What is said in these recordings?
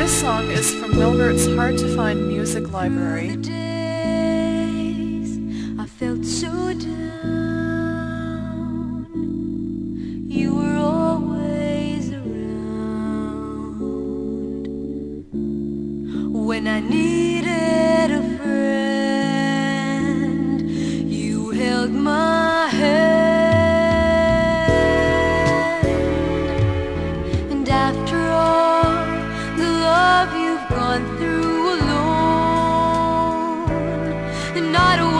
This song is from Wilbert's Hard to Find Music Library. When I needed a friend, you held my gone through alone, and I don't.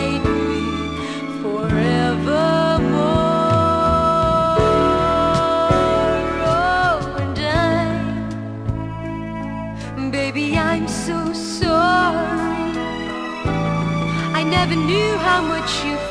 never knew how much you